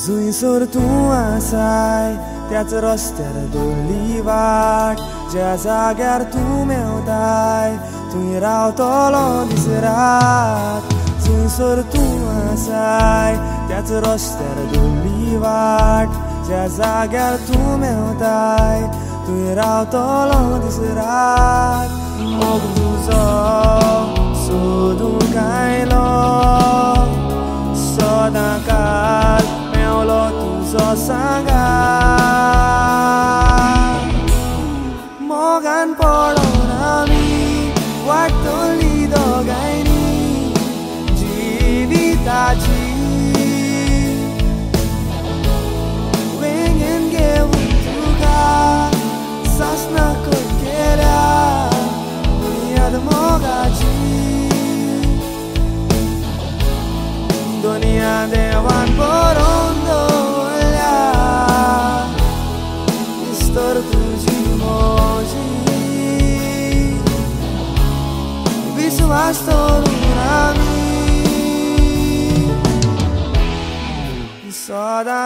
जुई सोर तूं आसाय त्याच रस्त्यार दोरली वाट ज्या जाग्यार तूं मेवताय थंय रावतलो दीस रात जुई सोर तूं आसाय त्याच रस्त्यार दोरली वाट ज्या जाग्यार तूं मेवताय थंय रावतलो दीस रात मोग तुजो सोदूंक आयलो सदां 細さが Morgan Polo 並みワットリード街にじりたち Pengen gewut juga Sasna kekera Dunia demo gaji Dunia dewan boros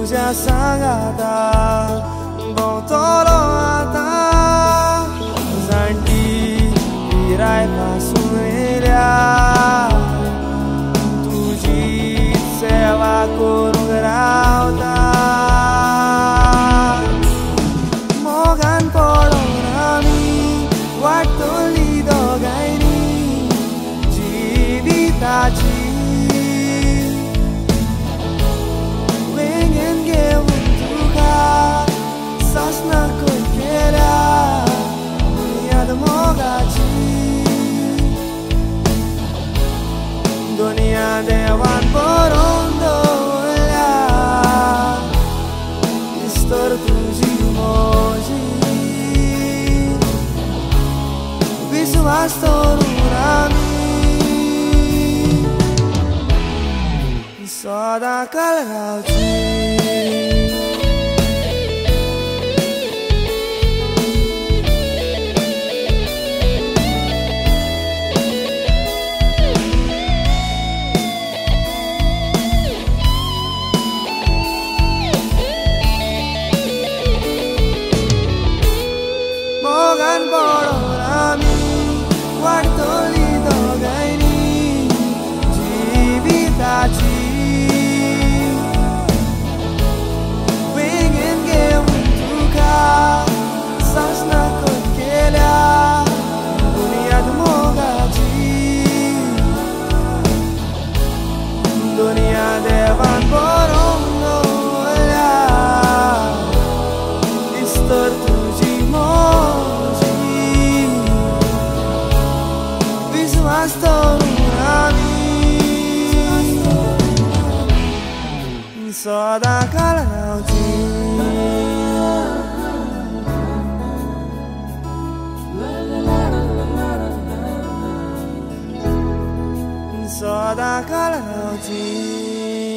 तुज्या सांगाता भोंवतलो आतां जाणटी पिराय पासून I saw the kalau 你说打开了脑筋，你说打开了脑筋。